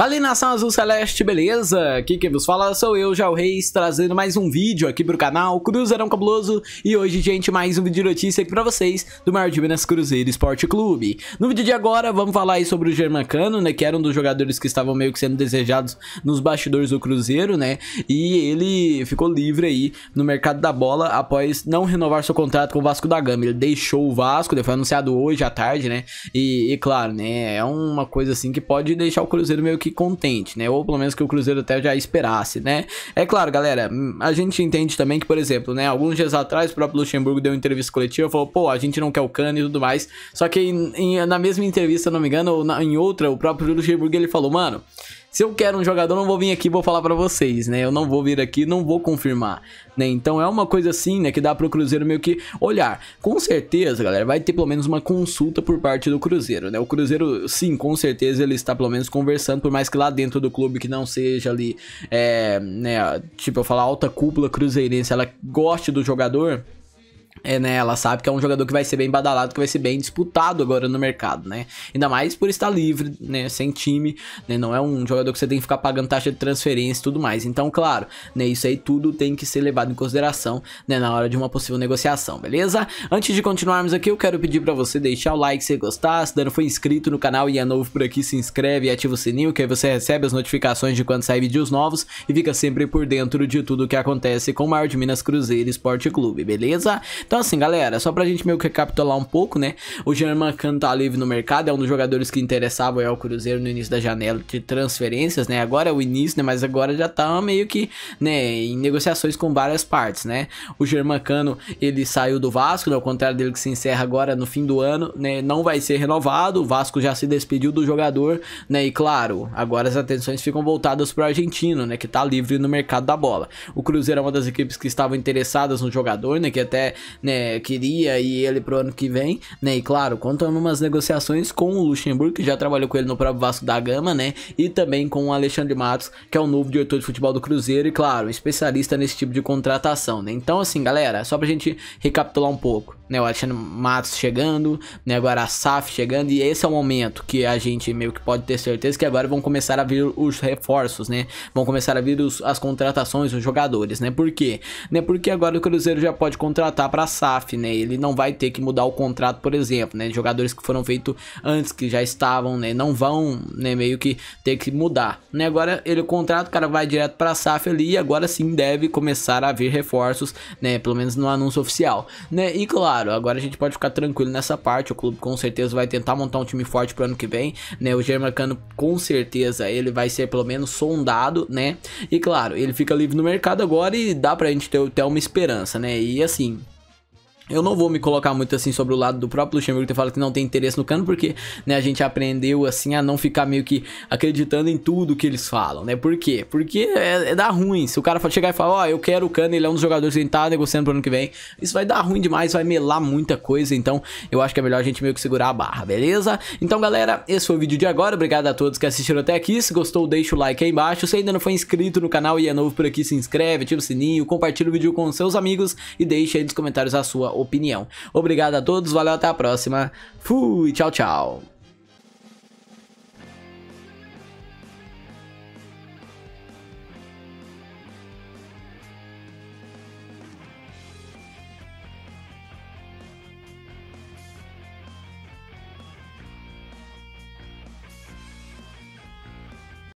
Fala nação azul celeste, beleza? Aqui quem vos fala sou eu, Já o Reis, trazendo mais um vídeo aqui pro canal Cruzeirão Cabuloso. E hoje, gente, mais um vídeo de notícia aqui pra vocês do maior de Minas Cruzeiro Esporte Clube. No vídeo de agora, vamos falar aí sobre o Germancano, né, que era um dos jogadores que estavam meio que sendo desejados nos bastidores do Cruzeiro, né? E ele ficou livre aí no mercado da bola após não renovar seu contrato com o Vasco da Gama. Ele deixou o Vasco, foi anunciado hoje à tarde, né? E, e claro, né, é uma coisa assim que pode deixar o Cruzeiro meio que contente, né? Ou pelo menos que o Cruzeiro até já esperasse, né? É claro, galera, a gente entende também que, por exemplo, né, alguns dias atrás o próprio Luxemburgo deu uma entrevista coletiva e falou, pô, a gente não quer o Cano e tudo mais. Só que em, em, na mesma entrevista, não me engano, ou na, em outra, o próprio Luxemburgo ele falou, mano, se eu quero um jogador, não vou vir aqui e vou falar para vocês, né? Eu não vou vir aqui, não vou confirmar, né? Então é uma coisa assim, né, que dá pro Cruzeiro meio que olhar. Com certeza, galera, vai ter pelo menos uma consulta por parte do Cruzeiro, né? O Cruzeiro, sim, com certeza ele está pelo menos conversando, por mais que lá dentro do clube que não seja ali, é, né, tipo eu falar alta cúpula cruzeirense, ela goste do jogador, é, né, ela sabe que é um jogador que vai ser bem badalado, que vai ser bem disputado agora no mercado, né? Ainda mais por estar livre, né, sem time, né? Não é um jogador que você tem que ficar pagando taxa de transferência e tudo mais. Então, claro, né, isso aí tudo tem que ser levado em consideração, né, na hora de uma possível negociação, beleza? Antes de continuarmos aqui, eu quero pedir para você deixar o like se gostar, se não foi inscrito no canal e é novo por aqui, se inscreve e ativa o sininho, que aí você recebe as notificações de quando sair vídeos novos e fica sempre por dentro de tudo que acontece com o Maior de Minas Cruzeiro Esporte Clube, beleza? Então assim, galera, só pra gente meio que recapitular um pouco, né? O German tá livre no mercado, é um dos jogadores que interessavam ao Cruzeiro no início da janela de transferências, né? Agora é o início, né? Mas agora já tá meio que, né, em negociações com várias partes, né? O German ele saiu do Vasco, né? Ao contrário dele que se encerra agora no fim do ano, né? Não vai ser renovado, o Vasco já se despediu do jogador, né? E claro, agora as atenções ficam voltadas pro argentino, né? Que tá livre no mercado da bola. O Cruzeiro é uma das equipes que estavam interessadas no jogador, né? Que até né, queria e ele pro ano que vem, né? E claro, contando umas negociações com o Luxemburgo, que já trabalhou com ele no próprio Vasco da Gama, né? E também com o Alexandre Matos, que é o novo diretor de futebol do Cruzeiro e claro, especialista nesse tipo de contratação, né? Então assim, galera, só pra gente recapitular um pouco, né? O Alexandre Matos chegando, né? Agora a SAF chegando e esse é o momento que a gente meio que pode ter certeza que agora vão começar a vir os reforços, né? Vão começar a vir os, as contratações, os jogadores, né? Por quê? Né? Porque agora o Cruzeiro já pode contratar para SAF né? Ele não vai ter que mudar o contrato, por exemplo, né? Jogadores que foram feitos antes, que já estavam, né? Não vão, né? Meio que ter que mudar, né? Agora ele o contrato, o cara vai direto para a SAF ali e agora sim deve começar a haver reforços, né? Pelo menos no anúncio oficial, né? E claro, agora a gente pode ficar tranquilo nessa parte. O clube com certeza vai tentar montar um time forte pro ano que vem, né? O Germacano com certeza ele vai ser pelo menos sondado, né? E claro, ele fica livre no mercado agora e dá pra gente ter uma esperança, né? E assim, eu não vou me colocar muito assim sobre o lado do próprio Luxemburgo ter falado que não tem interesse no cano, porque né, a gente aprendeu assim a não ficar meio que acreditando em tudo que eles falam, né? Por quê? Porque é, é dar ruim. Se o cara chegar e falar, ó, oh, eu quero o cano, ele é um dos jogadores que tá negociando pro ano que vem, isso vai dar ruim demais, vai melar muita coisa. Então eu acho que é melhor a gente meio que segurar a barra, beleza? Então galera, esse foi o vídeo de agora. Obrigado a todos que assistiram até aqui. Se gostou, deixa o like aí embaixo. Se ainda não foi inscrito no canal e é novo por aqui, se inscreve, ativa o sininho, compartilha o vídeo com seus amigos e deixa aí nos comentários a sua opinião. Obrigado a todos, valeu, até a próxima. Fui, tchau, tchau.